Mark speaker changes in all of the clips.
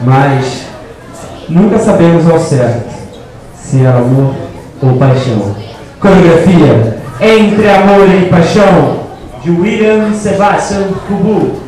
Speaker 1: mas nunca sabemos ao certo se era amor ou paixão. Coreografia Entre Amor e Paixão, de William Sebastian Kubu.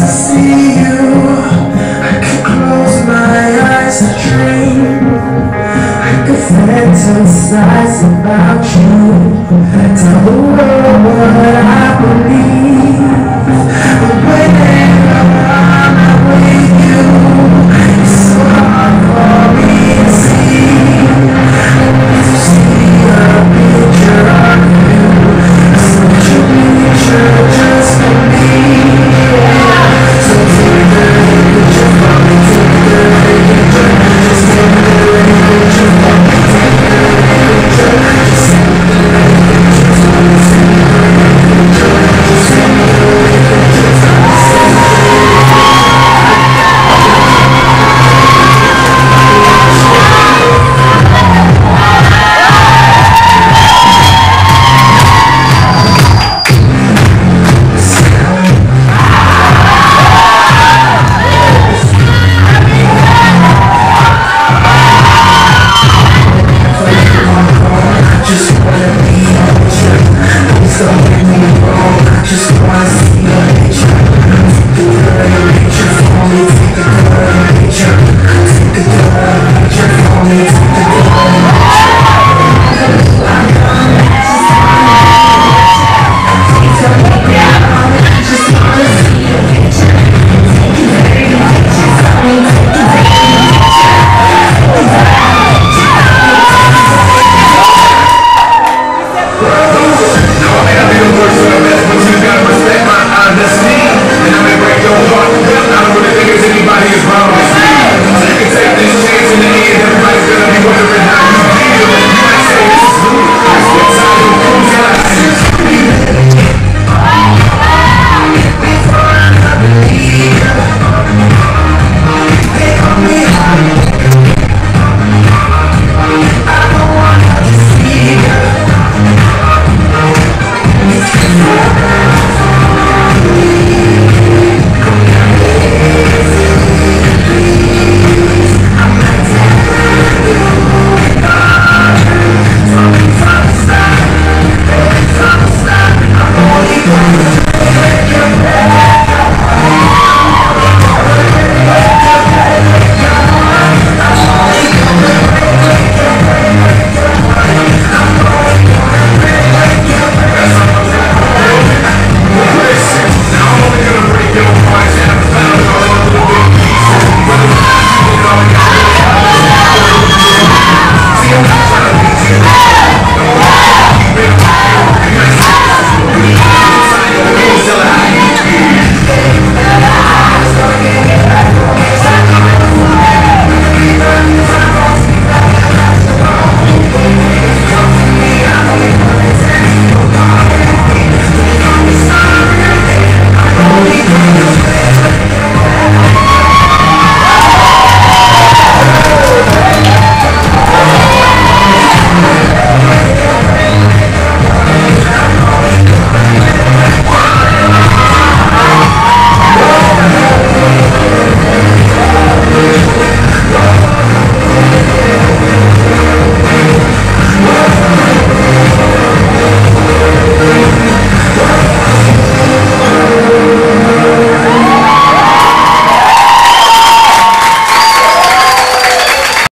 Speaker 2: to see you. I could close my eyes to dream. I could fantasize about you. Tell the world what I believe. But when